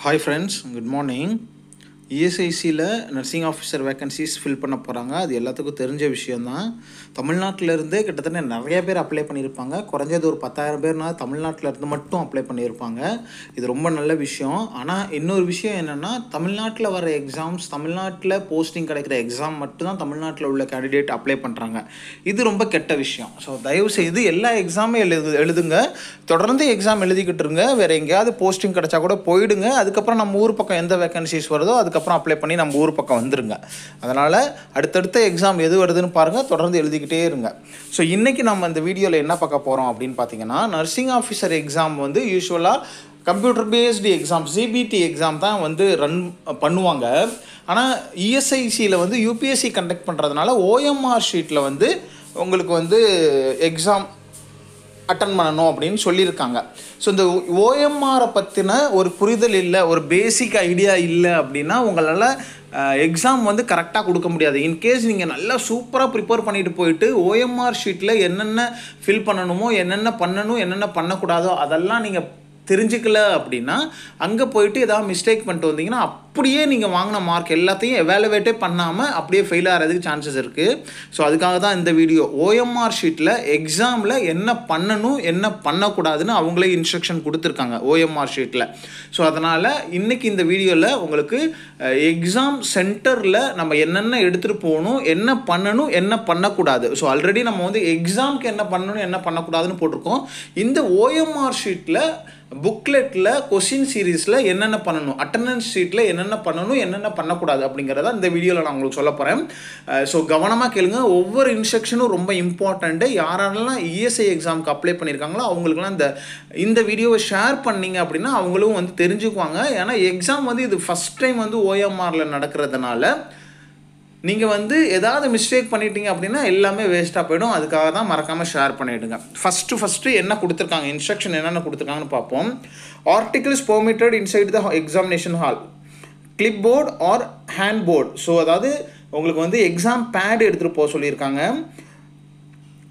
Hi friends, good morning. இஎஸ்ஐசியில் nursing officer vacancies fill பண்ண போகிறாங்க அது எல்லாத்துக்கும் தெரிஞ்ச விஷயந்தான் தமிழ்நாட்டில் இருந்தே கிட்டத்தட்ட நிறைய பேர் அப்ளை பண்ணியிருப்பாங்க. குறைஞ்சது ஒரு பத்தாயிரம் பேர்னா தமிழ்நாட்டில் இருந்து மட்டும் அப்ளை பண்ணியிருப்பாங்க. இது ரொம்ப நல்ல விஷயம். ஆனால் இன்னொரு விஷயம் என்னென்னா தமிழ்நாட்டில் வர எக்ஸாம்ஸ் தமிழ்நாட்டில் போஸ்டிங் கிடைக்கிற எக்ஸாம் மட்டும்தான் தமிழ்நாட்டில் உள்ள கேண்டிடேட் அப்ளை பண்ணுறாங்க இது ரொம்ப கெட்ட விஷயம். ஸோ தயவு செய்து எல்லா எக்ஸாமும் எழுது எழுதுங்க. தொடர்ந்து எக்ஸாம் எழுதிக்கிட்டு இருங்க. வேறு எங்கேயாவது போஸ்டிங் கிடைச்சா கூட போயிடுங்க. அதுக்கப்புறம் நம்ம ஊர் பக்கம் எந்த வேக்கன்சிஸ் வருதோ அதுக்கு அதுக்கப்புறம் அப்ளை பண்ணி நம்ம ஊர் பக்கம் வந்துருங்க. அதனால் அடுத்தடுத்த எக்ஸாம் எது வருதுன்னு பாருங்கள் தொடர்ந்து எழுதிக்கிட்டே இருங்க. ஸோ இன்றைக்கி நம்ம இந்த வீடியோவில் என்ன பார்க்க போகிறோம் அப்படின்னு பார்த்தீங்கன்னா நர்சிங் ஆஃபீஸர் எக்ஸாம் வந்து யூஸ்வலாக computer based exam CBT exam தான் வந்து ரன் பண்ணுவாங்க. ஆனால் இஎஸ்ஐசியில் வந்து யூபிஎஸ்சி கண்டக்ட் பண்ணுறதுனால ஓஎம்ஆர் ஷீட்டில் வந்து உங்களுக்கு வந்து எக்ஸாம் அட்டன் பண்ணணும் அப்படின்னு சொல்லியிருக்காங்க. ஸோ இந்த ஓஎம்ஆரை பற்றின ஒரு புரிதல் இல்லை ஒரு பேசிக் ஐடியா இல்லை அப்படின்னா உங்களால் எக்ஸாம் வந்து கரெக்டாக கொடுக்க முடியாது. இன்கேஸ் நீங்கள் நல்லா சூப்பராக ப்ரிப்பேர் பண்ணிட்டு போயிட்டு ஓஎம்ஆர் ஷீட்டில் என்னென்ன ஃபில் பண்ணணுமோ என்னென்ன பண்ணணும் என்னென்ன பண்ணக்கூடாதோ அதெல்லாம் நீங்கள் தெரிஞ்சுக்கல அப்படின்னா அங்கே போயிட்டு ஏதாவது மிஸ்டேக் பண்ணிட்டு வந்தீங்கன்னா அப்படியே நீங்கள் வாங்கின மார்க் எல்லாத்தையும் எவாலுவேட்டே பண்ணாமல் அப்படியே ஃபெயில் ஆகிறதுக்கு சான்சஸ் இருக்குது ஸோ அதுக்காக தான் இந்த வீடியோ ஓஎம்ஆர் ஷீட்டில் எக்ஸாமில் என்ன பண்ணணும் என்ன பண்ணக்கூடாதுன்னு அவங்களே இன்ஸ்ட்ரக்ஷன் கொடுத்துருக்காங்க ஓஎம்ஆர் ஷீட்டில் ஸோ அதனால் இன்றைக்கி இந்த வீடியோவில் உங்களுக்கு எக்ஸாம் சென்டரில் நம்ம என்னென்ன எடுத்துகிட்டு போகணும் என்ன பண்ணணும் என்ன பண்ணக்கூடாது. ஸோ ஆல்ரெடி நம்ம வந்து எக்ஸாம்க்கு என்ன பண்ணணும் என்ன பண்ணக்கூடாதுன்னு போட்டிருக்கோம். இந்த ஓஎம்ஆர் ஷீட்டில் புக்லெட்டில் கொஷின் சீரீஸில் என்னென்ன பண்ணணும்? அட்டண்டன்ஸ் ஷீட்டில் என்னென்ன பண்ணணும்? என்னென்ன பண்ணக்கூடாது? அப்படிங்கிறத இந்த வீடியோவில் நான் உங்களுக்கு சொல்ல போகிறேன் ஸோ கவனமாக கேளுங்க. ஒவ்வொரு இன்ஸ்ட்ரக்ஷனும் ரொம்ப இம்பார்ட்டண்ட்டு யாரெல்லாம் இஎஸ்ஐ எக்ஸாமுக்கு அப்ளை பண்ணியிருக்காங்களோ அவங்களுக்குலாம் இந்த இந்த வீடியோவை ஷேர் பண்ணிங்க அப்படின்னா அவங்களும் வந்து தெரிஞ்சுக்குவாங்க. ஏன்னா எக்ஸாம் வந்து இது ஃபஸ்ட் டைம் வந்து ஓஎம்ஆரில் நடக்கிறதுனால நீங்கள் வந்து ஏதாவது மிஸ்டேக் பண்ணிட்டீங்க அப்படின்னா எல்லாமே வேஸ்ட்டாக போயிடும். அதுக்காக தான் மறக்காமல் ஷேர் பண்ணிவிடுங்க ஃபஸ்ட்டு ஃபஸ்ட்டு என்ன கொடுத்துருக்காங்க? இன்ஸ்ட்ரக்ஷன் என்னென்ன கொடுத்துருக்காங்கன்னு பார்ப்போம். Articles permitted inside the examination hall clip board or hand board so அதாவது உங்களுக்கு வந்து எக்ஸாம் பேடு எடுத்துகிட்டு போக சொல்லியிருக்காங்க.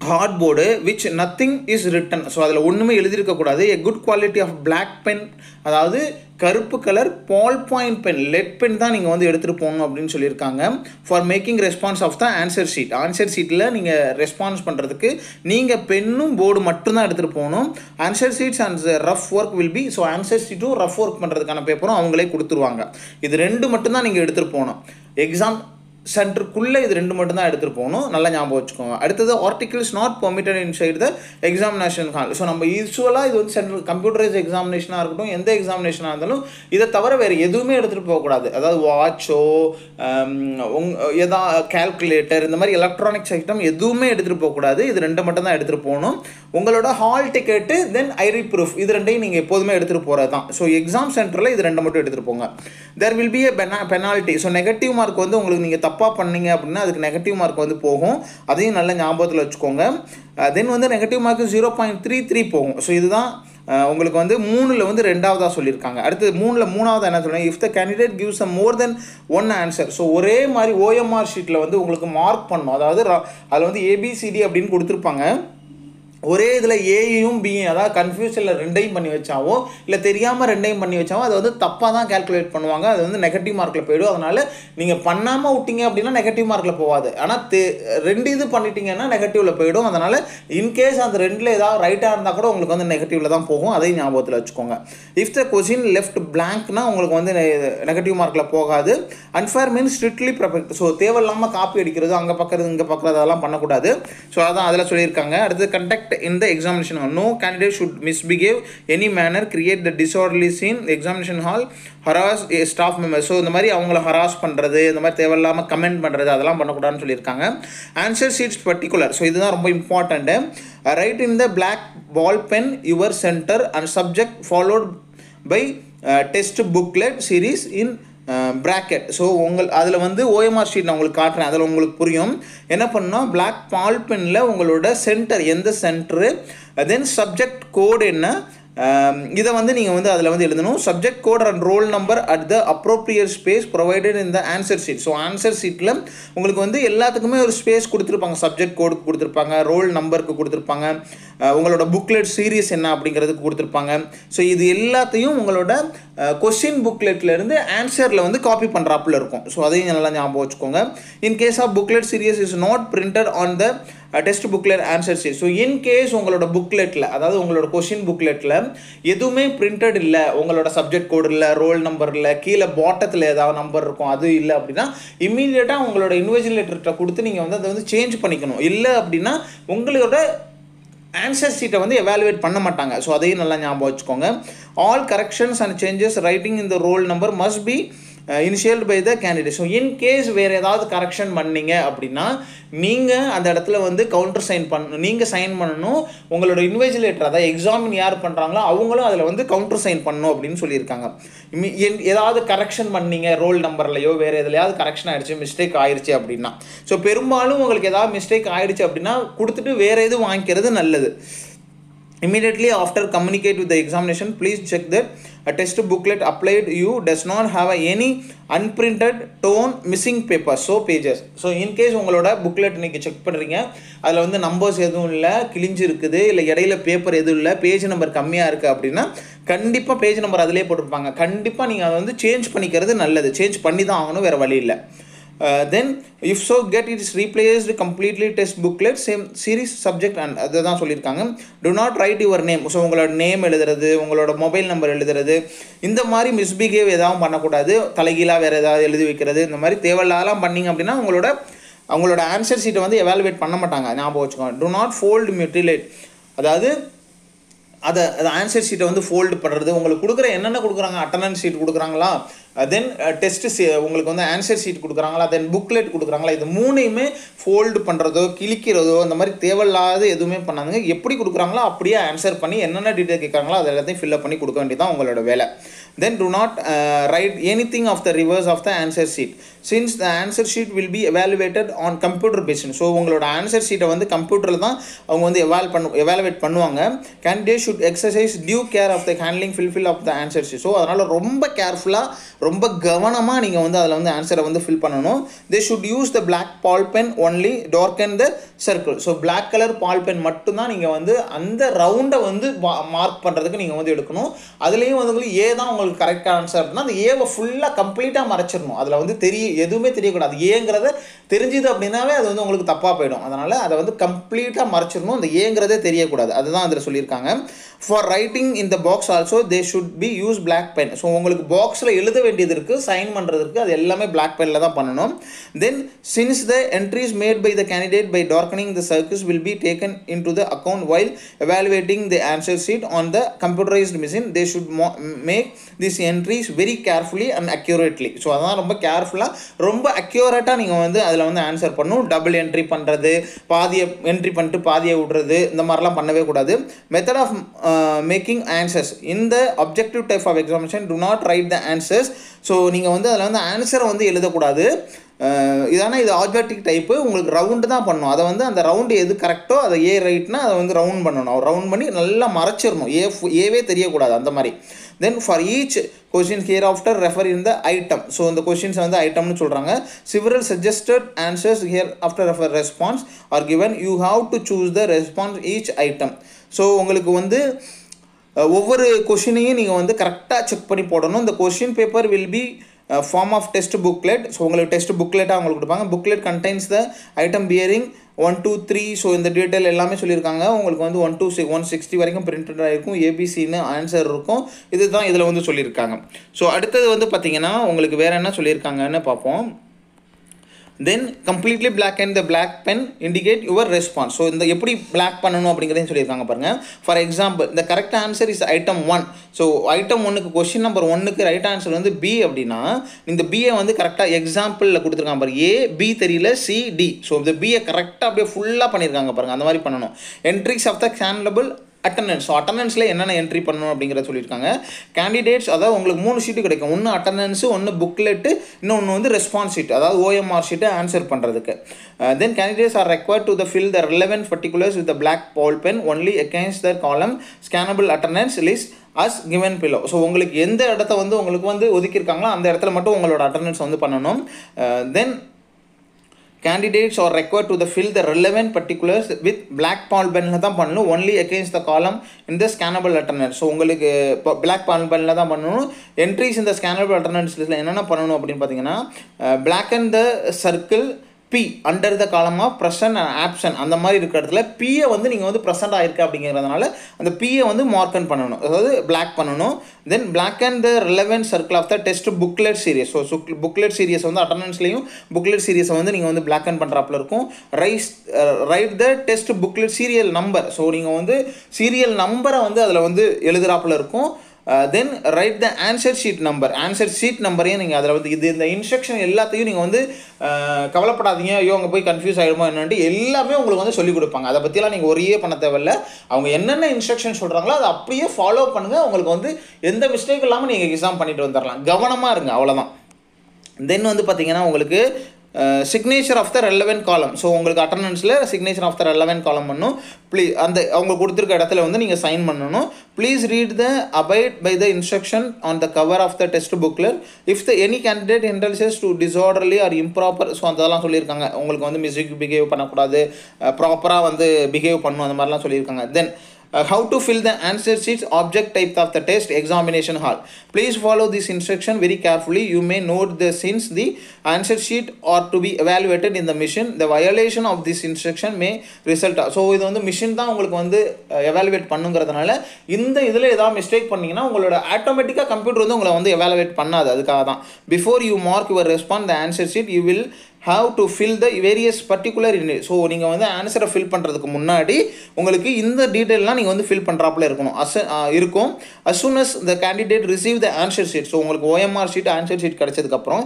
Hard board which nothing is written so அதில் ஒன்றுமே எழுதியிருக்கக்கூடாது a good quality of black pen அதாவது கருப்பு colour ball point pen lead pen தான் நீங்கள் வந்து எடுத்துகிட்டு போகணும் அப்படின்னு சொல்லியிருக்காங்க. For making response of the answer sheet answer ஷீட்டில் நீங்கள் ரெஸ்பான்ஸ் பண்ணுறதுக்கு நீங்கள் பென்னும் போர்டு மட்டும்தான் எடுத்துகிட்டு போகணும். Answer sheets and rough work will be so answer ஷீட்டும் rough work பண்ணுறதுக்கான பேப்பரும் அவங்களே கொடுத்துருவாங்க. இது ரெண்டு மட்டும்தான் நீங்கள் எடுத்துகிட்டு போகணும். எக்ஸாம் சென்டருக்குள்ளே இது ரெண்டு மட்டும் தான் எடுத்துகிட்டு போகணும். நல்லா ஞாபகம் வச்சுக்கோங்க. அடுத்தது articles not permitted inside the examination hall so நம்ம யூஸ்வலாக இது வந்து சென்ட்ரல் கம்ப்யூட்டரைஸ் எக்ஸாமினேஷனாக இருக்கட்டும் எந்த எக்ஸாமினேஷனாக இருந்தாலும் இதை தவிர வேறு எதுவுமே எடுத்துகிட்டு போகக்கூடாது. அதாவது வாட்சோ உங் எதா கேல்குலேட்டர் இந்த மாதிரி எலக்ட்ரானிக்ஸ் ஐட்டம் எதுவுமே எடுத்துகிட்டு போகக்கூடாது. இது ரெண்டு மட்டும் தான் எடுத்துகிட்டு போகணும். உங்களோட hall ticket then ID proof இது ரெண்டையும் நீங்கள் எப்போதுமே எடுத்துகிட்டு போகிறது தான். ஸோ எக்ஸாம் சென்டரில் இது ரெண்டு மட்டும் எடுத்துகிட்டு போங்க. தெர் வில் பி எ பெனா பெனால்ட்டி ஸோ நெகட்டிவ் மார்க் வந்து உங்களுக்கு நீங்கள் தப்பு தப்பாக பண்ணீங்க அப்படின்னா அதுக்கு நெகட்டிவ் மார்க் வந்து போகும். அதையும் நல்ல ஞாபகத்தில் வச்சுக்கோங்க. தென் வந்து negative mark zero point three three போகும். ஸோ இதுதான் உங்களுக்கு வந்து மூணில் வந்து ரெண்டாவதாக சொல்லியிருக்காங்க. அடுத்து மூணில் மூணாவது என்ன சொல்லுங்கள் if the candidate gives a more than one answer so ஒரே மாதிரி ஓஎம்ஆர் ஷீட்டில் வந்து உங்களுக்கு மார்க் பண்ணும். அதாவது அதில் வந்து ஏபிசிடி அப்படின்னு கொடுத்துருப்பாங்க. ஒரே இதில் ஏயும் பியும் அதாவது கன்ஃபியூஷனில் ரெண்டையும் பண்ணி வச்சாவோ இல்லை தெரியாமல் ரெண்டையும் பண்ணி வச்சாவோ அது வந்து தப்பாக தான் கேல்குலேட் பண்ணுவாங்க. அது வந்து நெகட்டிவ் மார்க்கில் போயிடும். அதனால் நீங்கள் பண்ணாமல் விட்டீங்க அப்படின்னா நெகட்டிவ் மார்க்கில் போகாது. ஆனால் தெ ரெண்டு இது பண்ணிட்டீங்கன்னா நெகட்டிவில் போயிடும். அதனால் இன்கேஸ் அந்த ரெண்டில் ஏதாவது ரைட்டாக இருந்தால் கூட உங்களுக்கு வந்து நெகட்டிவில் தான் போகும். அதையும் ஞாபகத்தில் வச்சுக்கோங்க. இஃப் த கொஷின் லெஃப்ட் பிளாங்க்னா உங்களுக்கு வந்து நெகட்டிவ் மார்க்கில் போகாது. Unfair means strictly prohibited so தேவையில்லாமல் காப்பி அடிக்கிறது அங்கே பார்க்குறது இங்கே பார்க்குறது அதெல்லாம் பண்ணக்கூடாது. ஸோ அதான் அதில் சொல்லியிருக்காங்க. அடுத்து conduct in the examination hall. No candidate should misbehave any manner, create the disorderly scene, examination hall, harass a staff member. So இந்த மாதிரி அவங்கள ஹராஸ் பண்ணுறது இந்த மாதிரி தேவையில்லாமல் கமெண்ட் பண்ணுறது அதெல்லாம் பண்ணக்கூடாதுன்னு சொல்லியிருக்காங்க ஆன்சர் ஷீட்ஸ் பர்டிகுலர் ஸோ இதுதான் ரொம்ப important right in the black ball pen your centre and subject followed by test booklet series in bracket so உங்கள் அதில் வந்து ஓஎம்ஆர் ஷீட் நான் உங்களுக்கு காட்டுறேன். அதில் உங்களுக்கு புரியும். என்ன பண்ணால் பிளாக் பால் பெனில் உங்களோட சென்டர் எந்த சென்டரு தென் சப்ஜெக்ட் கோடு என்ன? Um, இதை வந்து நீங்கள் வந்து அதில் வந்து எழுதணும். Subject code and roll number at the appropriate space provided in the answer sheet so answer ஷீட்டில் உங்களுக்கு வந்து எல்லாத்துக்குமே ஒரு ஸ்பேஸ் கொடுத்துருப்பாங்க. சப்ஜெக்ட் கோடுக்கு கொடுத்துருப்பாங்க. ரோல் நம்பருக்கு கொடுத்துருப்பாங்க. Uh, உங்களோட புக்லெட் சீரியஸ் என்ன அப்படிங்கிறதுக்கு கொடுத்துருப்பாங்க. ஸோ இது எல்லாத்தையும் உங்களோட கொஷின் புக்லெட்லேருந்து ஆன்சரில் வந்து காப்பி பண்ணுறாப்புல இருக்கும். ஸோ அதையும் நல்லா ஞாபகம் வச்சுக்கோங்க. In case of booklet series is not printed on the test புக்கில் answer sheet so in case உங்களோட புக்லெட்டில் அதாவது உங்களோட கொஷின் புக்லெட்டில் எதுவுமே பிரிண்டட் இல்லை உங்களோட சப்ஜெக்ட் கோடு இல்லை ரோல் நம்பர் இல்லை கீழே பாட்டத்தில் ஏதாவது நம்பர் இருக்கும் அது இல்லை அப்படின்னா இம்மீடியட்டாக உங்களோட இன்வெஜிலேட்டர்கிட்ட கொடுத்து நீங்கள் வந்து அதை வந்து சேஞ்ச் பண்ணிக்கணும். இல்லை அப்படின்னா உங்களோட ஆன்சர் சீட்டை வந்து எவாலுவேட் பண்ண மாட்டாங்க. ஸோ அதையும் நல்லா ஞாபகம் வச்சுக்கோங்க. All corrections and changes writing இந்த roll number must be initialled by the candidate so in case வேறு ஏதாவது கரெக்ஷன் பண்ணீங்க அப்படின்னா நீங்கள் அந்த இடத்துல வந்து கவுண்டர் சைன் பண்ணணும் நீங்கள் சைன் பண்ணணும். உங்களோட இன்வெஜிலேட்டர் அதாவது எக்ஸாமின் யார் பண்ணுறாங்களோ அவங்களும் அதில் வந்து கவுண்டர் சைன் பண்ணணும் அப்படின்னு சொல்லியிருக்காங்க. என்- ஏதாவது கரெக்ஷன் பண்ணீங்க ரோல் நம்பர்லையோ வேறு எதுலையாவது கரெக்ஷன் ஆகிடுச்சு மிஸ்டேக் ஆயிடுச்சு அப்படின்னா. ஸோ பெரும்பாலும் உங்களுக்கு ஏதாவது மிஸ்டேக் ஆயிடுச்சு அப்படின்னா கொடுத்துட்டு வேறு எதுவும் வாங்கிக்கிறது நல்லது. Immediately after communicate with examination please check that a test booklet applied you does not have any unprinted tone missing paper so pages. So in case உங்களோட புக்லெட் நீங்கள் செக் பண்ணுறீங்க அதில் வந்து நம்பர்ஸ் எதுவும் இல்லை கிழிஞ்சு இருக்குது இல்லை இடையில பேப்பர் எதுவும் இல்லை பேஜ் நம்பர் கம்மியாக இருக்குது அப்படின்னா கண்டிப்பாக பேஜ் நம்பர் அதிலே போட்டிருப்பாங்க. கண்டிப்பாக நீங்கள் அதை வந்து சேஞ்ச் பண்ணிக்கிறது நல்லது. சேஞ்ச் பண்ணி தான் ஆகணும் வேறு வழி இல்லை. Then if so get its replaced completely test booklet same series subject and அதை தான் சொல்லியிருக்காங்க. Do not write your name so உங்களோட நேம் எழுதுறது உங்களோட மொபைல் நம்பர் எழுதுறது இந்த மாதிரி மிஸ்பிஹேவ் எதாவது பண்ணக்கூடாது. தலைகீழாக வேறு ஏதாவது எழுதி வைக்கிறது இந்த மாதிரி தேவையில்லாதலாம் பண்ணீங்க அப்படின்னா உங்களோட அவங்களோட ஆன்சர் ஷீட்டை வந்து எவாலுவேட் பண்ண மாட்டாங்க. ஞாபகம் வச்சுக்கோங்க. டு நாட் ஃபோல்டு மியூட்டிலேட் அதாவது அதை அதை ஆன்சர் ஷீட்டை வந்து ஃபோல்டு பண்ணுறது உங்களுக்கு கொடுக்குற என்னென்ன கொடுக்குறாங்க? அட்டண்டன்ஸ் ஷீட் கொடுக்குறாங்களா? Uh, தென் டெஸ்ட் uh, உங்களுக்கு வந்து ஆன்சர் ஷீட் கொடுக்குறாங்களா? தென் புக்லெட் கொடுக்குறாங்களா? இது மூணையுமே ஃபோல்டு பண்ணுறதோ கிழிக்கிறதோ அந்த மாதிரி தேவையில்லாத எதுவுமே பண்ணாதுங்க. எப்படி கொடுக்குறாங்களோ அப்படியே ஆன்சர் பண்ணி என்னென்ன டீட்டெயில் கேட்குறாங்களோ அதை எல்லாத்தையும் ஃபில்அப் பண்ணி கொடுக்க வேண்டியதான் உங்களோட வேலை. Then do not write anything of the reverse of the answer sheet since the answer sheet will be evaluated on computer based so உங்களோட ஆன்சர் ஷீட்டை வந்து கம்ப்யூட்டரில் தான் அவங்க வந்து எவால் பண்ணு எவாலுவேட் பண்ணுவாங்க. Candidate should exercise due care of the handling filling of the answer sheet so அதனால் ரொம்ப கேர்ஃபுல்லாக ரொம்ப கவனமாக நீங்கள் வந்து அதில் வந்து ஆன்சரை வந்து ஃபில் பண்ணணும். They should use the black ball pen only dark and the circle so black colour ball pen மட்டும்தான் நீங்கள் வந்து அந்த ரவுண்டை வந்து மார்க் பண்ணுறதுக்கு நீங்கள் வந்து எடுக்கணும். அதுலேயும் வந்து ஏ தான் உங்களுக்கு கரெக்டான ஆன்சர் அப்படின்னா அந்த ஏவை ஃபுல்லாக கம்ப்ளீட்டாக மறைச்சிடணும். அதில் வந்து தெரிய எதுவுமே தெரியக்கூடாது. ஏங்கிறத தெரிஞ்சுது அப்படின்னாவே அது வந்து உங்களுக்கு தப்பாக போயிடும். அதனால் அதை வந்து கம்ப்ளீட்டாக மறைச்சிடணும். அந்த ஏங்கிறதே தெரியக்கூடாது. அதுதான் அதில் சொல்லியிருக்காங்க. ஃபார் ரைட்டிங் இந்த box also they should be use black pen so உங்களுக்கு பாக்ஸில் எழுத வேண்டியது இருக்குது சைன் பண்ணுறதுக்கு அது எல்லாமே பிளாக் பெனில் தான் பண்ணணும். Then since the entries made by the candidate by darkening the circles will be taken into the account while evaluating the answer sheet on the computerised machine they should make this entries very carefully and accurately so அதான் ரொம்ப கேர்ஃபுல்லாக ரொம்ப அக்யூரேட்டாக நீங்கள் வந்து அதில் வந்து answer பண்ணணும். டபுள் என்ட்ரி பண்ணுறது பாதியை என்ட்ரி பண்ணிட்டு பாதியை விடுறது இந்த மாதிரிலாம் பண்ணவே கூடாது. மெத்தட் ஆஃப் மேக்கிங் ஆன்சர்ஸ் இந்த objective type of examination do not write the answers so நீங்கள் வந்து அதில் வந்து ஆன்சரை வந்து எழுதக்கூடாது. Uh, அஹ் இதான இது ஆல்பர்டிக் டைப்பு உங்களுக்கு ரவுண்டு தான் பண்ணணும். அதை வந்து அந்த ரவுண்டு எது கரெக்டோ அதை ஏ ரைட்னா அதை வந்து ரவுண்ட் பண்ணணும். ரவுண்ட் பண்ணி நல்லா மறைச்சிடணும். ஏ ஏவே தெரியக்கூடாது அந்த மாதிரி. Then for each question hereafter refer in the item so இந்த கொஷின்ஸ் வந்து ஐட்டம்னு சொல்கிறாங்க several suggested answers hereafter refer response are given you have to choose the response each item so உங்களுக்கு வந்து ஒவ்வொரு கொஷினையும் நீங்கள் வந்து கரெக்டாக செக் பண்ணி போடணும். இந்த question paper will be form of test booklet so உங்களுக்கு டெஸ்ட் புக்லெட்டாக அவங்களுக்கு கொடுப்பாங்க. Booklet contains the item bearing one two three so இந்த டீட்டெயில் எல்லாமே சொல்லியிருக்காங்க. உங்களுக்கு வந்து one two six one sixty வரைக்கும் பிரிண்டட் ஆகிருக்கும் ஏபிசின்னு ஆன்சர் இருக்கும். இதுதான் இதில் வந்து சொல்லியிருக்காங்க. ஸோ அடுத்தது வந்து பார்த்திங்கன்னா உங்களுக்கு வேறு என்ன சொல்லியிருக்காங்கன்னு பார்ப்போம் then completely black and the black pen indicate your response so இந்த எப்படி பிளாக் பண்ணணும் அப்படிங்கிறதையும் சொல்லியிருக்காங்க பாருங்க. ஃபார் எக்ஸாம்பிள் இந்த correct answer is item one so item ஒன்றுக்கு கொஷின் நம்பர் ஒன்றுக்கு ரைட் ஆன்சர் வந்து பி அப்படின்னா இந்த பிஏ வந்து கரெக்டாக எக்ஸாம்பிளில் கொடுத்துருக்காங்க பாருங்க. ஏ பி தெரியல சி டி ஸோ இந்த பிஏ கரெக்டாக அப்படியே ஃபுல்லாக பண்ணியிருக்காங்க பாருங்கள் அந்த மாதிரி பண்ணணும். Entries of the scannable attendance so அட்டண்டன்ஸில் என்னென்ன என்ட்ரி பண்ணணும் அப்படிங்கிறத சொல்லியிருக்காங்க. கேண்டிடேட்ஸ் அதாவது உங்களுக்கு மூணு ஷீட்டு கிடைக்கும். ஒன்று அட்டண்டன்ஸு ஒன்று புக்லெட்டு இன்னொன்று வந்து ரெஸ்பான்ஸ் ஷீட் அதாவது ஓஎம்ஆர் ஷீட்டை ஆன்சர் பண்ணுறதுக்கு then candidates are required to the fill the relevant particulars with black ball pen only against the column scannable attendance list as given below so உங்களுக்கு எந்த இடத்த வந்து உங்களுக்கு வந்து ஒதுக்கியிருக்காங்களோ அந்த இடத்துல மட்டும் உங்களோட அட்டண்டன்ஸ் வந்து பண்ணணும். Uh, then candidates are required to the fill the relevant particulars with black ball பெனில் தான் பண்ணணும். ஒன்லி அகேன்ஸ்ட் த காலம் இந்த ஸ்கேனபிள் அட்டர்னன்ஸ் ஸோ உங்களுக்கு இப்போ பிளாக் பால் பெனில் தான் பண்ணணும். என்ட்ரிஸ் இந்த ஸ்கேனபிள் அட்டர்னன்ஸ் லிஸ்ட்டில் என்னென்ன பண்ணணும் அப்படின்னு பார்த்தீங்கன்னா black and the circle B under the காலமாக ப்ரெசன்ட் அண்ட் ஆப்ஷன் அந்த மாதிரி இருக்கிற இடத்துல பியை வந்து நீங்கள் வந்து ப்ரெசென்ட் ஆகிருக்கு அப்படிங்கிறதுனால அந்த பியை வந்து மார்க்கன் பண்ணணும். அதாவது பிளாக் பண்ணணும். Then black and the relevant circle of the test booklet series so such booklet series வந்து அட்டண்டன்ஸ்லையும் புக்லெட் சீரியஸை வந்து நீங்கள் வந்து பிளாக் அண்ட் பண்ணுறாப்புல இருக்கும். Rice write the test booklet serial number so நீங்கள் வந்து சீரியல் நம்பரை வந்து அதில் வந்து எழுதுறாப்புல இருக்கும். Then write the answer sheet number answer sheet நம்பரையும் நீங்கள் அதில் வந்து இது இந்த இன்ஸ்ட்ரக்ஷன் எல்லாத்தையும் நீங்கள் வந்து uh, கவலைப்படாதீங்க. ஐயோ அங்கே போய் கன்ஃபியூஸ் ஆகிடுமோ என்னன்ட்டு எல்லாமே உங்களுக்கு வந்து சொல்லிக் கொடுப்பாங்க. அதை பற்றிலாம் நீங்கள் ஒரே பண்ண தேவையில்ல. அவங்க என்னென்ன இன்ஸ்ட்ரக்ஷன் சொல்கிறாங்களோ அதை அப்படியே ஃபாலோ பண்ணுங்கள் உங்களுக்கு வந்து எந்த மிஸ்டேக் இல்லாமல் நீங்கள் எக்ஸாம் பண்ணிட்டு வந்துடலாம் கவனமாக இருங்க. அவ்வளோதான் தென் வந்து பார்த்தீங்கன்னா உங்களுக்கு signature of the relevant column so உங்களுக்கு அட்டண்டன்ஸில் signature of the relevant column பண்ணும். ப்ளீஸ் அந்த அவங்க கொடுத்துருக்க இடத்துல வந்து நீங்கள் சைன் பண்ணணும். Please read the abide by the instruction on the cover of the test புக்கில் if the any candidate intelligence to disorderly or improper so அதெல்லாம் சொல்லியிருக்காங்க. உங்களுக்கு வந்து மிஸ்டேக் பிஹேவ் பண்ணக்கூடாது. Uh, ப்ராப்பராக வந்து பிஹேவ் பண்ணும். அந்த மாதிரிலாம் சொல்லியிருக்காங்க. தென் Uh, how to fill the answer sheets object type of the test examination hall please follow this instruction very carefully you may note the since the answer sheet are to be evaluated in the mission the violation of this instruction may result so இது வந்து machine தான் உங்களுக்கு வந்து evaluate பண்ணுங்கிறதுனால இந்த இதில் ஏதாவது mistake பண்ணீங்கன்னா உங்களோட ஆட்டோமேட்டிக்காக கம்ப்யூட்டர் வந்து உங்களை வந்து எவாலுவேட் பண்ணாது அதுக்காக தான் before you mark your respond the answer sheet you will have to fill the various particular in so நீங்கள் வந்து ஆன்சரை ஃபில் பண்ணுறதுக்கு முன்னாடி உங்களுக்கு இந்த டீட்டெயிலாம் நீங்கள் வந்து ஃபில் பண்ணுறாப்புல இருக்கணும். அஸ் இருக்கும். As soon as the candidate receive the answer sheet so உங்களுக்கு OMR sheet answer sheet கிடச்சதுக்கப்புறம்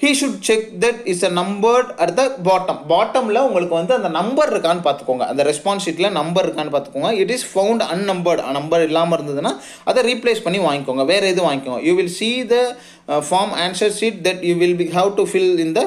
he should check that is a numbered at the bottom பாட்டமில் உங்களுக்கு வந்து அந்த நம்பர் இருக்கான்னு பார்த்துக்கோங்க. அந்த ரெஸ்பான்ஸ் ஷீட்டில் நம்பர் இருக்கான்னு பார்த்துக்கோங்க. It is found unnumbered number இல்லாமல் இருந்ததுன்னா அதை ரீப்ளேஸ் பண்ணி வாங்கிக்கோங்க. வேறு எதுவும் வாங்கிக்கோங்க. You will see the Uh, form answer sheet that you will be have to fill in the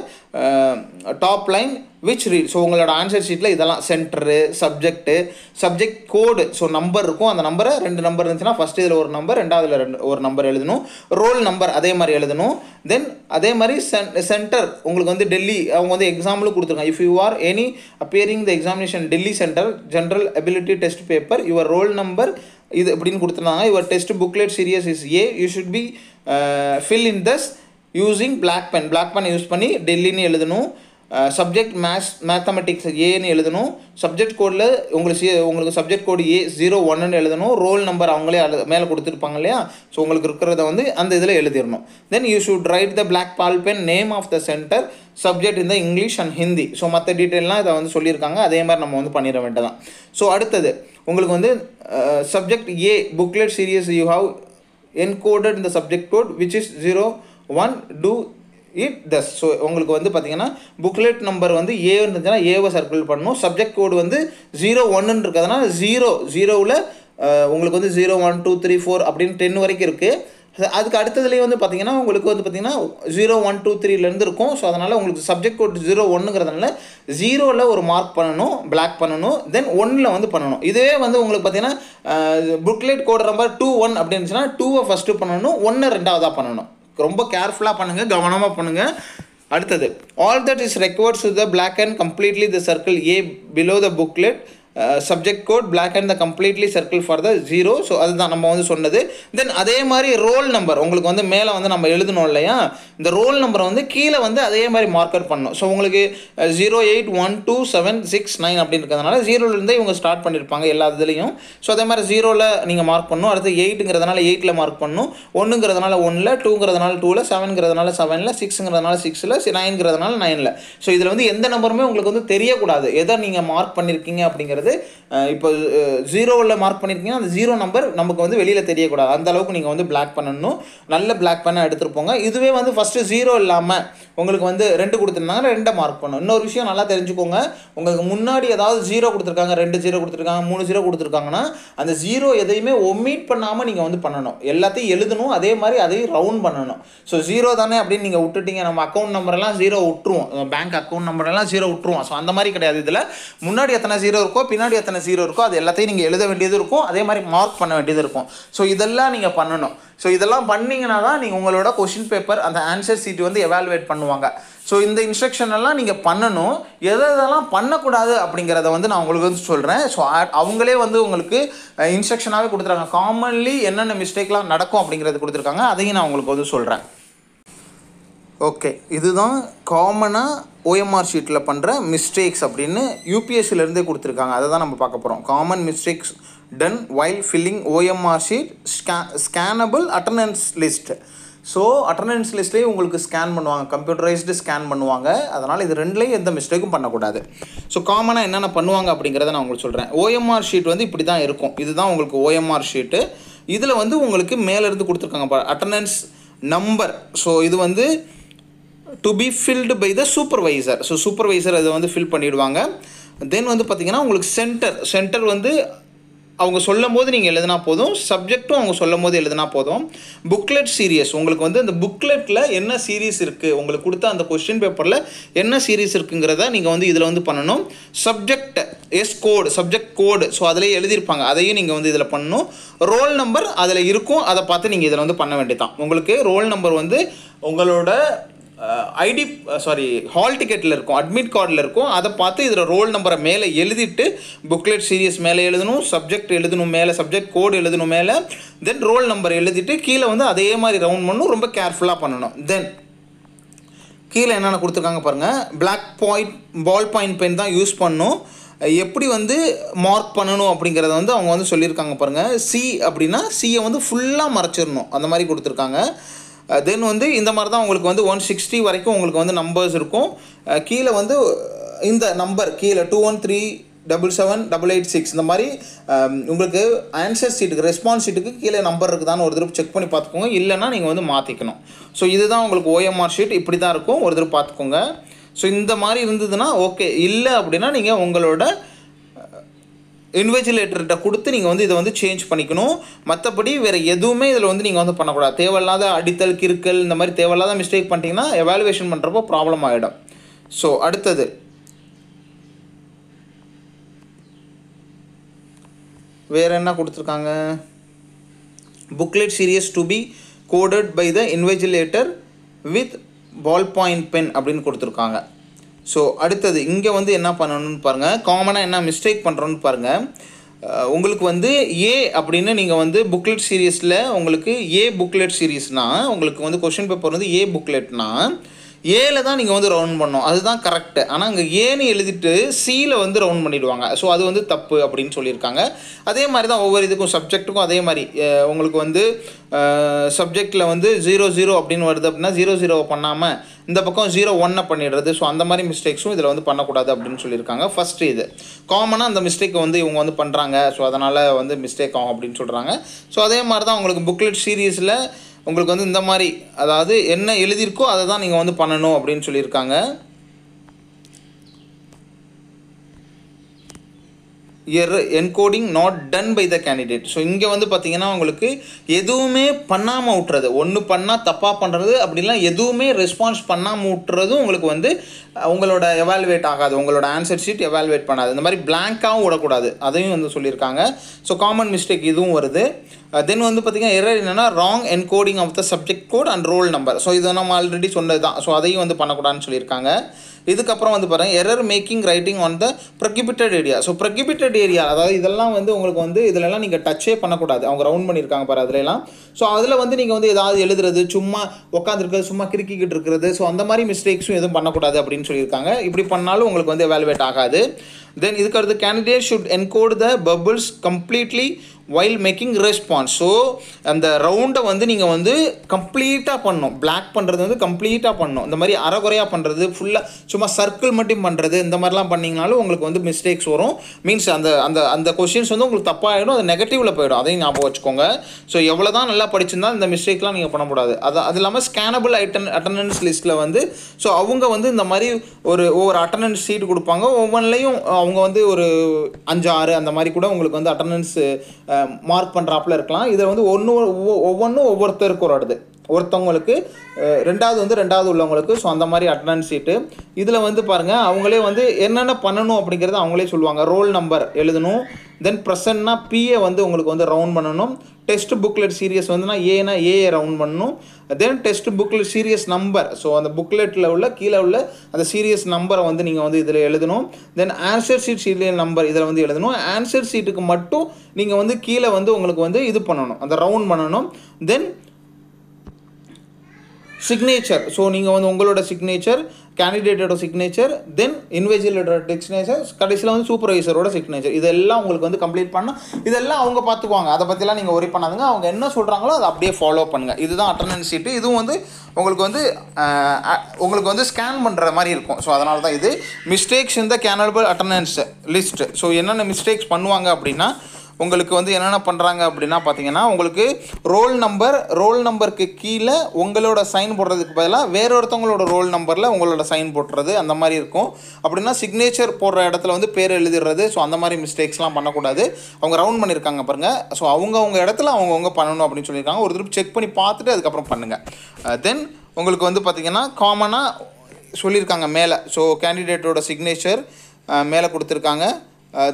top line which read so உங்களோட ஆன்சர் ஷீட்டில் இதெல்லாம் centre subject subject code so number இருக்கும். அந்த நம்பரை ரெண்டு நம்பர் இருந்துச்சுன்னா ஃபஸ்ட் இதில் ஒரு நம்பர் ரெண்டாவதுல ரெண்டு ஒரு நம்பர் எழுதணும். ரோல் நம்பர் அதே மாதிரி எழுதணும். தென் அதே மாதிரி சென் சென்டர் உங்களுக்கு வந்து டெல்லி அவங்க வந்து எக்ஸாம்பிளும் கொடுத்துருக்காங்க. If you are any appearing the examination Delhi centre general ability test paper your roll number இது அப்படின்னு கொடுத்துருந்தாங்க. Your test booklet series is A you should be fill in thus using black pen black pen use பண்ணி டெல்லின்னு எழுதணும். Subject maths mathematics ஏன்னு எழுதணும். Subject கோடில் உங்களுக்கு உங்களுக்கு சப்ஜெக்ட் கோடு ஏ ஜீரோ ஒன்னு எழுதணும். ரோல் நம்பர் அவங்களே எழு மேலே கொடுத்துருப்பாங்க இல்லையா? ஸோ உங்களுக்கு இருக்கிறத வந்து அந்த இதில் எழுதிடணும். Then you should write the black ball pen name of the centre subject இந்த இங்கிலீஷ் அண்ட் ஹிந்தி ஸோ மற்ற டீட்டெயிலாம் இதை வந்து சொல்லியிருக்காங்க. அதே மாதிரி நம்ம வந்து பண்ணிட வேண்டியதான் ஸோ அடுத்தது உங்களுக்கு வந்து subject A booklet series you have encoded இந்த subject code which is zero one two it thus so உங்களுக்கு வந்து பார்த்தீங்கன்னா புக்லெட் நம்பர் வந்து ஏ இருந்துச்சுன்னா ஏவை சர்க்கிள் பண்ணணும். சப்ஜெக்ட் கோடு வந்து ஜீரோ ஒன்னு இருக்கிறதுனால ஜீரோ ஜீரோவில் உங்களுக்கு வந்து zero one two three four அப்படின்னு டென் வரைக்கும் இருக்குது அதுக்கு அடுத்ததுலேயே வந்து பார்த்திங்கன்னா உங்களுக்கு வந்து பார்த்திங்கன்னா ஜீரோ ஒன் டூ த்ரீலேருந்து இருக்கும். ஸோ அதனால் உங்களுக்கு சப்ஜெக்ட் கோட் ஜீரோ ஒன்றுங்கிறதுனால ஜீரோவில் ஒரு மார்க் பண்ணணும் பிளாக் பண்ணணும் தென் ஒன்னில் வந்து பண்ணணும். இதுவே வந்து உங்களுக்கு பார்த்தீங்கன்னா booklet code number two one அப்படின்னு டூவை ஃபஸ்ட்டு பண்ணணும் ஒன்று ரெண்டாவதாக பண்ணணும். ரொம்ப கேர்ஃபுல்லாக பண்ணுங்கள் கவனமாக பண்ணுங்கள் அடுத்தது all that is required the black and completely the circle A below the booklet subject code black and the completely circle for the zero so அதுதான் நம்ம வந்து சொன்னது. தென் அதே மாதிரி ரோல் நம்பர் உங்களுக்கு வந்து மேலே வந்து நம்ம எழுதணும் இல்லையா? இந்த ரோல் நம்பரை வந்து கீழே வந்து அதே மாதிரி மார்க்கர் பண்ணணும். ஸோ உங்களுக்கு zero eight one two seven six nine அப்படின்னு இருக்கிறதுனால ஜீரோலேருந்தே இவங்க ஸ்டார்ட் பண்ணியிருப்பாங்க எல்லா இதுலேயும். ஸோ அதே மாதிரி ஜீரோவில் நீங்கள் மார்க் பண்ணணும். அடுத்து எயிட்டுங்கிறதுனால எயிட்டில் மார்க் பண்ணணும். ஒன்றுங்கிறதுனால ஒன்றில் டூங்கிறதுனால டூவில் செவனுங்கிறதுனால செவனில் சிக்ஸுங்கிறதுனால சிக்ஸில் நைன்கிறதுனால நைனில் ஸோ இதில் வந்து எந்த நம்பருமே உங்களுக்கு வந்து தெரியக்கூடாது. எதை நீங்கள் மார்க் பண்ணியிருக்கீங்க அப்படிங்கிறது இப்போ ஜீரோவில் மார்க் பண்ணியிருக்கீங்கன்னா அந்த ஜீரோ நம்பர் நமக்கு வந்து வெளியில் தெரியக்கூடாது. அந்த அளவுக்கு நீங்கள் வந்து பிளாக் பண்ணணும். நல்ல பிளாக் பண்ண எடுத்துகிட்டு போங்க. இதுவே வந்து ஃபஸ்ட்டு ஜீரோ இல்லாமல் உங்களுக்கு வந்து ரெண்டு கொடுத்துருந்தாங்க ரெண்டை மார்க் பண்ணணும். இன்னொரு விஷயம் நல்லா தெரிஞ்சுக்கோங்க. உங்களுக்கு முன்னாடி ஏதாவது ஜீரோ கொடுத்துருக்காங்க ரெண்டு ஜீரோ கொடுத்துருக்காங்க மூணு ஜீரோ கொடுத்துருக்காங்கன்னா அந்த ஜீரோ எதையுமே ஒமிட் பண்ணாமல் நீங்கள் வந்து பண்ணணும். எல்லாத்தையும் எழுதணும் அதே மாதிரி அதையும் ரவுண்ட் பண்ணணும். ஸோ ஜீரோ தானே அப்படின்னு நீங்கள் விட்டுட்டீங்க நம்ம அக்கௌண்ட் நம்பரெல்லாம் ஜீரோ விட்டுருவோம். பேங்க் அக்கௌண்ட் நம்பரெல்லாம் ஜீரோ விட்டுருவோம். ஸோ அந்த மாதிரி கிடையாது இதில். முன்னாடி எத்தனை ஜீரோ இருக்கோ பின்னாடி எத்தனை ஜீரோ இருக்கோ அது எல்லாத்தையும் நீங்கள் எழுத வேண்டியது இருக்கும். அதே மாதிரி மார்க் பண்ண வேண்டியது இருக்கும். ஸோ இதெல்லாம் நீங்கள் பண்ணணும். ஸோ இதெல்லாம் பண்ணிங்கன்னா தான் நீங்கள் உங்களோட கொஷின் பேப்பர் அந்த ஆன்சர் சீட் வந்து எவாலுவேட் பண்ணுவாங்க. ஸோ இந்த இன்ஸ்ட்ரக்ஷன் எல்லாம் நீங்கள் பண்ணணும். எதை எதெல்லாம் பண்ணக்கூடாது அப்படிங்கிறத வந்து நான் உங்களுக்கு வந்து சொல்கிறேன் ஸோ அவங்களே வந்து உங்களுக்கு இன்ஸ்ட்ரக்ஷனாகவே கொடுத்துருக்காங்க. காமன்லி என்னென்ன மிஸ்டேக்லாம் நடக்கும் அப்படிங்கிறது கொடுத்துருக்காங்க. அதையும் நான் உங்களுக்கு வந்து சொல்கிறேன் ஓகே. இதுதான் காமனாக ஓஎம்ஆர் ஷீட்டில் பண்ணுற மிஸ்டேக்ஸ் அப்படின்னு யூபிஎஸ்சிலேருந்தே கொடுத்துருக்காங்க. அதை தான் நம்ம பார்க்க போகிறோம் common mistakes done while filling OMR sheet ஸ்கே scannable attendance list so attendance லிஸ்ட்லேயே உங்களுக்கு ஸ்கேன் பண்ணுவாங்க. கம்ப்யூட்டரைஸ்டு ஸ்கேன் பண்ணுவாங்க. அதனால் இது ரெண்டுலேயும் எந்த மிஸ்டேக்கும் பண்ணக்கூடாது. ஸோ காமனாக என்னென்ன பண்ணுவாங்க அப்படிங்கிறத நான் உங்களுக்கு சொல்கிறேன் ஓஎம்ஆர் ஷீட் வந்து இப்படி தான் இருக்கும். இதுதான் உங்களுக்கு ஓஎம்ஆர் ஷீட்டு இதில் வந்து உங்களுக்கு மேலேருந்து கொடுத்துருக்காங்க அட்டண்டன்ஸ் நம்பர் ஸோ இது வந்து to be filled by the supervisor so supervisor அதை வந்து ஃபில் பண்ணிவிடுவாங்க தென் வந்து பார்த்திங்கன்னா உங்களுக்கு சென்டர் சென்டர் வந்து அவங்க சொல்லும் போது நீங்கள் எழுதினா போதும். சப்ஜெக்ட்டும் அவங்க சொல்லும் போது எழுதினா போதும். புக்லெட் சீரியஸ் உங்களுக்கு வந்து அந்த புக்லெட்டில் என்ன சீரீஸ் இருக்குது உங்களுக்கு கொடுத்த அந்த கொஸ்டின் பேப்பரில் என்ன சீரீஸ் இருக்குங்கிறத நீங்கள் வந்து இதில் வந்து பண்ணணும். Subject S code subject code so அதில் எழுதியிருப்பாங்க. அதையும் நீங்கள் வந்து இதில் பண்ணணும். ரோல் நம்பர் அதில் இருக்கும். அதை பார்த்து நீங்கள் இதில் வந்து பண்ண வேண்டியதான் உங்களுக்கு ரோல் நம்பர் வந்து உங்களோட ஐடி சாரி ஹால் டிக்கெட்டில் இருக்கும் அட்மிட் கார்டில் இருக்கும். அதை பார்த்து இதில் ரோல் நம்பரை மேலே எழுதிட்டு புக்லெட் சீரியஸ் மேலே எழுதணும் சப்ஜெக்ட் எழுதணும் மேலே சப்ஜெக்ட் கோடு எழுதணும் மேலே தென் ரோல் நம்பர் எழுதிட்டு கீழே வந்து அதே மாதிரி ரவுண்ட் பண்ணணும் ரொம்ப கேர்ஃபுல்லாக பண்ணணும். தென் கீழே என்னென்ன கொடுத்துருக்காங்க பாருங்கள் black point ball point pen தான் யூஸ் பண்ணும். எப்படி வந்து மார்க் பண்ணணும் அப்படிங்கிறத வந்து அவங்க வந்து சொல்லியிருக்காங்க பாருங்கள் சி அப்படின்னா சியை வந்து ஃபுல்லாக மறைச்சிடணும். அந்த மாதிரி கொடுத்துருக்காங்க. Uh, தென் வந்து இந்த மாதிரி தான் உங்களுக்கு வந்து ஒன் சிக்ஸ்டி வரைக்கும் உங்களுக்கு வந்து நம்பர்ஸ் இருக்கும். Uh, கீழே வந்து uh, இந்த நம்பர் கீழே two one three double seven double eight six இந்த மாதிரி um, உங்களுக்கு ஆன்சர் சீட்டுக்கு ரெஸ்பான்ஸ் சீட்டுக்கு கீழே நம்பர் இருக்குதான்னு ஒரு தடவை செக் பண்ணி பார்த்துக்கோங்க. இல்லைன்னா நீங்கள் வந்து மாற்றிக்கணும் ஸோ இதுதான் உங்களுக்கு ஓஎம்ஆர் ஷீட் இப்படி தான் இருக்கும். ஒரு தடவை பார்த்துக்கோங்க. ஸோ இந்த மாதிரி இருந்ததுன்னா ஓகே இல்லை அப்படின்னா நீங்கள் உங்களோட இன்வெஜிலேட்டர்கிட்ட கொடுத்து நீங்கள் வந்து இதை வந்து சேஞ்ச் பண்ணிக்கணும். மற்றபடி வேறு எதுவுமே இதில் வந்து நீங்கள் வந்து பண்ணக்கூடாது. தேவையில்லாத அடித்தல் கிறுக்கல் இந்த மாதிரி தேவையில்லாத மிஸ்டேக் பண்ணிட்டீங்கன்னா எவாலுவேஷன் பண்ணுறப்போ ப்ராப்ளம் ஆகிடும் ஸோ அடுத்தது. வேறு என்ன கொடுத்துருக்காங்க? Booklet series to be coded by the invigilator with ball point pen அப்படின்னு கொடுத்துருக்காங்க. ஸோ அடுத்தது இங்கே வந்து என்ன பண்ணணும்னு பாருங்கள் காமனாக என்ன மிஸ்டேக் பண்ணுறோன்னு பாருங்கள் உங்களுக்கு வந்து ஏ அப்படின்னு நீங்கள் வந்து புக்லெட் சீரீஸில் உங்களுக்கு ஏ புக்லெட் சீரீஸ்னால் உங்களுக்கு வந்து கொஷின் பேப்பர் வந்து ஏ புக்லெட்னா ஏல தான் நீங்கள் வந்து ரவுண்ட் பண்ணணும். அதுதான் கரெக்டு ஆனால் அங்கே ஏன்னு எழுதிட்டு சியில் வந்து ரவுண்ட் பண்ணிவிடுவாங்க ஸோ அது வந்து தப்பு அப்படின்னு சொல்லியிருக்காங்க. அதே மாதிரி தான் ஒவ்வொரு இதுக்கும் சப்ஜெக்ட்டுக்கும் அதே மாதிரி. உங்களுக்கு வந்து சப்ஜெக்டில் வந்து ஜீரோ ஜீரோ அப்படின்னு வருது அப்படின்னா ஜீரோ ஜீரோவை பண்ணாமல் இந்த பக்கம் ஜீரோ ஒன்னை பண்ணிடுறது. ஸோ அந்த மாதிரி மிஸ்டேக்ஸும் இதில் வந்து பண்ணக்கூடாது அப்படின்னு சொல்லியிருக்காங்க. ஃபஸ்ட்டு இது. காமனாக அந்த மிஸ்டேக்கை வந்து இவங்க வந்து பண்ணுறாங்க ஸோ அதனால் வந்து மிஸ்டேக் ஆகும் அப்படின்னு சொல்கிறாங்க ஸோ அதே மாதிரி தான் உங்களுக்கு புக்லெட் சீரீஸில் உங்களுக்கு வந்து இந்த மாதிரி அதாவது என்ன எழுதியிருக்கோ அதை தான் நீங்கள் வந்து பண்ணணும் அப்படின்னு சொல்லியிருக்காங்க. எர் encoding not done by the candidate so இங்கே வந்து பார்த்தீங்கன்னா உங்களுக்கு எதுவுமே பண்ணாமல் விட்டுறது ஒன்று பண்ணால் தப்பாக பண்ணுறது அப்படிலாம் எதுவுமே ரெஸ்பான்ஸ் பண்ணாமல் விட்டுறதும் உங்களுக்கு வந்து உங்களோட எவால்வேட் ஆகாது. உங்களோட ஆன்சர் ஷீட் எவால்வேட் பண்ணாது. இந்த மாதிரி பிளாங்காகவும் விடக்கூடாது. அதையும் வந்து சொல்லியிருக்காங்க. ஸோ காமன் மிஸ்டேக் இதுவும் வருது. தென் வந்து பார்த்திங்கன்னா எரர் என்னென்னா wrong encoding of the subject code and roll number so இதை நம்ம ஆல்ரெடி சொன்னது தான் ஸோ அதையும் வந்து பண்ணக்கூடாதுன்னு சொல்லியிருக்காங்க. இதுக்கப்புறம் வந்து பாருங்கள் error making writing on the prohibited area so prohibited area அதாவது இதெல்லாம் வந்து உங்களுக்கு வந்து இதிலெல்லாம் நீங்கள் டச்சே பண்ணக்கூடாது. அவங்க ரவுண்ட் பண்ணியிருக்காங்க பாரு அதுலலாம். ஸோ அதில் வந்து நீங்கள் வந்து ஏதாவது எழுதுறது சும்மா உட்காந்துருக்கிறது சும்மா கிறுக்கிக்கிட்டு இருக்கிறது. ஸோ அந்த மாதிரி மிஸ்டேக்ஸும் எதுவும் பண்ணக்கூடாது அப்படின்னு சொல்லியிருக்காங்க. இப்படி பண்ணாலும் உங்களுக்கு வந்து எவாலுவேட் ஆகாது. தென் இதுக்கடுத்து candidate should encode the bubbles completely while making response so அந்த ரவுண்டை வந்து நீங்கள் வந்து கம்ப்ளீட்டாக பண்ணணும். பிளாக் பண்ணுறது வந்து கம்ப்ளீட்டாக பண்ணணும். இந்த மாதிரி அறகுறையாக பண்ணுறது ஃபுல்லாக சும்மா சர்க்கிள் மட்டும் பண்ணுறது இந்த மாதிரிலாம் பண்ணிங்கனாலும் உங்களுக்கு வந்து மிஸ்டேக்ஸ் வரும். மீன்ஸ் அந்த அந்த அந்த கொஷின்ஸ் வந்து உங்களுக்கு தப்பாகிடும் அது நெகட்டிவில் போயிடும். அதையும் ஞாபகம் வச்சுக்கோங்க. ஸோ எவ்வளோ தான் நல்லா படிச்சிருந்தா இந்த மிஸ்டேக்லாம் நீங்கள் பண்ணக்கூடாது அது அது இல்லாமல் ஸ்கேனபிள் ஐட்டன் அட்டண்டன்ஸ் லிஸ்ட்டில் வந்து ஸோ அவங்க வந்து இந்த மாதிரி ஒரு ஒவ்வொரு அட்டண்டன்ஸ் சீட் கொடுப்பாங்க. ஒவ்வொன்றிலையும் அவங்க வந்து ஒரு அஞ்சு ஆறு அந்த மாதிரி கூட உங்களுக்கு வந்து அட்டண்டன்ஸ் மார்க் பண்ணுறாப்புல இருக்கலாம். இதை வந்து ஒன்று ஒவ்வொன்றும் ஒவ்வொருத்தருக்கு ஒரு வருது. ஒருத்தவங்களுக்கு ரெண்டாவது வந்து ரெண்டாவது உள்ளவங்களுக்கு ஸோ அந்த மாதிரி அட்டண்டன்ஸ் சீட்டு இதில் வந்து பாருங்கள் அவங்களே வந்து என்னென்ன பண்ணணும் அப்படிங்கிறத அவங்களே சொல்லுவாங்க. ரோல் நம்பர் எழுதணும். தென் ப்ரெசன்ட்னா பிஏ வந்து உங்களுக்கு வந்து ரவுண்ட் பண்ணணும். டெஸ்ட் புக்லெட் சீரியஸ் வந்துன்னா ஏனா ஏஏ ரவுண்ட் பண்ணணும். Then test booklet series number so அந்த புக்லெட்டில் உள்ள கீழே உள்ள அந்த சீரியஸ் நம்பரை வந்து நீங்கள் வந்து இதில் எழுதணும். Then answer sheet serial number இதில் வந்து எழுதணும். ஆன்சர் ஷீட்டுக்கு மட்டும் நீங்கள் வந்து கீழே வந்து உங்களுக்கு வந்து இது பண்ணணும். அந்த ரவுண்ட் பண்ணணும். தென் சிக்னேச்சர் ஸோ நீங்கள் வந்து உங்களோட சிக்னேச்சர் கேண்டிடேட்டோட சிக்னேச்சர் தென் இன்விஜுவலோட சிக்னேச்சர் கடைசியில் வந்து சூப்பர்வைசரோட சிக்னேச்சர் இதெல்லாம் உங்களுக்கு வந்து கம்ப்ளீட் பண்ணணும் இதெல்லாம் அவங்க பார்த்துக்குவாங்க. அதை பற்றிலாம் நீங்கள் ஒரி பண்ணாதுங்க. அவங்க என்ன சொல்கிறாங்களோ அதை அப்படியே ஃபாலோ பண்ணுங்கள் இதுதான் அட்டண்டன்ஸ் சீட்டு இதுவும் வந்து உங்களுக்கு வந்து உங்களுக்கு வந்து ஸ்கேன் பண்ணுற மாதிரி இருக்கும். ஸோ அதனால தான் இது மிஸ்டேக்ஸ் இந்த கேனபிள் அட்டண்டன்ஸ் லிஸ்ட் ஸோ என்னென்ன மிஸ்டேக்ஸ் பண்ணுவாங்க அப்படின்னா உங்களுக்கு வந்து என்னென்ன பண்ணுறாங்க அப்படின்னா பார்த்தீங்கன்னா உங்களுக்கு ரோல் நம்பர் ரோல் நம்பருக்கு கீழே உங்களோட சைன் போடுறதுக்கு பதிலாக வேற ஒருத்தவங்களோட ரோல் நம்பரில் உங்களோட சைன் போடுறது அந்த மாதிரி இருக்கும். அப்படின்னா சிக்னேச்சர் போடுற இடத்துல வந்து பேர் எழுதிடுறது. ஸோ அந்த மாதிரி மிஸ்டேக்ஸ்லாம் பண்ணக்கூடாது. அவங்க ரவுண்ட் பண்ணியிருக்காங்க பாருங்கள் ஸோ அவங்க அவங்க இடத்துல அவங்கவுங்க பண்ணணும் அப்படின்னு சொல்லியிருக்காங்க. ஒரு திருப்பி செக் பண்ணி பார்த்துட்டு அதுக்கப்புறம் பண்ணுங்கள் தென் உங்களுக்கு வந்து பார்த்தீங்கன்னா காமனாக சொல்லியிருக்காங்க மேலே. ஸோ கேண்டிடேட்டோட சிக்னேச்சர் மேலே கொடுத்துருக்காங்க.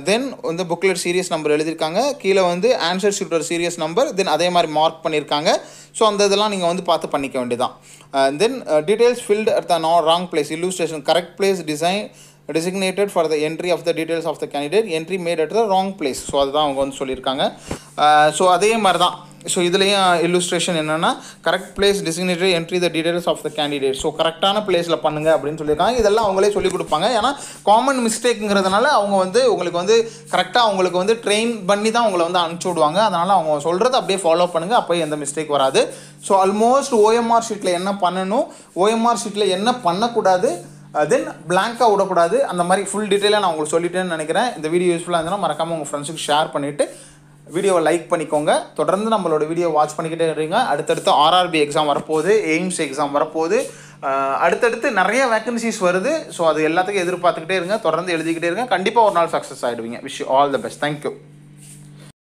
தென் வந்து புக்லெட் சீரியஸ் நம்பர் எழுதியிருக்காங்க. கீழே வந்து ஆன்சர் ஷீட்டோட சீரியஸ் நம்பர் தென் அதே மாதிரி மார்க் பண்ணியிருக்காங்க. ஸோ அந்த இதெல்லாம் நீங்கள் வந்து பார்த்து பண்ணிக்க வேண்டியதான் then details filled at the நா wrong place illustration correct place design designated for the entry of the details of the candidate entry made at the wrong place. So அதுதான் அவங்க வந்து சொல்லியிருக்காங்க. Uh, ஸோ அதே மாதிரி தான் ஸோ இதுலேயும் illustration என்னென்னா correct place designated entry the details of the candidate so கரெக்டான பிளேஸில் பண்ணுங்க அப்படின்னு சொல்லியிருக்காங்க. இதெல்லாம் அவங்களே சொல்லிக் கொடுப்பாங்க. ஏன்னா காமன் மிஸ்டேக்குங்கிறதுனால அவங்க வந்து உங்களுக்கு வந்து கரெக்டாக அவங்களுக்கு வந்து ட்ரெயின் பண்ணி தான் உங்களை வந்து அனுப்பிச்சி விடுவாங்க. அதனால் அவங்க சொல்கிறத அப்படியே ஃபாலோ பண்ணுங்கள் அப்போ எந்த மிஸ்டேக் வராது. ஸோ ஆல்மோஸ்ட் ஓஎம்ஆர் ஷீட்டில் என்ன பண்ணணும்? ஓஎம்ஆர் ஷீட்டில் என்ன பண்ணக்கூடாது? Uh, தென் பிளாங்காக விடக்கூடாது. அந்த மாதிரி ஃபுல் டீட்டெயிலாக நான் உங்களுக்கு சொல்லிட்டேன்னு நினைக்கிறேன். இந்த வீடியோ யூஸ்ஃபுல்லாக இருந்ததுன்னா மறக்காமல் உங்கள் ஃப்ரெண்ட்ஸுக்கு ஷேர் பண்ணிவிட்டு வீடியோவை லைக் பண்ணிக்கோங்க. தொடர்ந்து நம்மளோட வீடியோ வாட்ச் பண்ணிக்கிட்டே இருங்க. அடுத்தடுத்து ஆர்ஆர்பி எக்ஸாம் வரப்போகுது எய்ம்ஸ் எக்ஸாம் வரப்போகுது. அடுத்தடுத்து நிறைய வேக்கன்சிஸ் வருது. ஸோ அது எல்லாத்துக்கும் எதிர்பார்த்துக்கிட்டே இருங்க. தொடர்ந்து எழுதிக்கிட்டே இருங்க. கண்டிப்பாக ஒரு நாள் success ஆகிடுவீங்க wish all the best thank you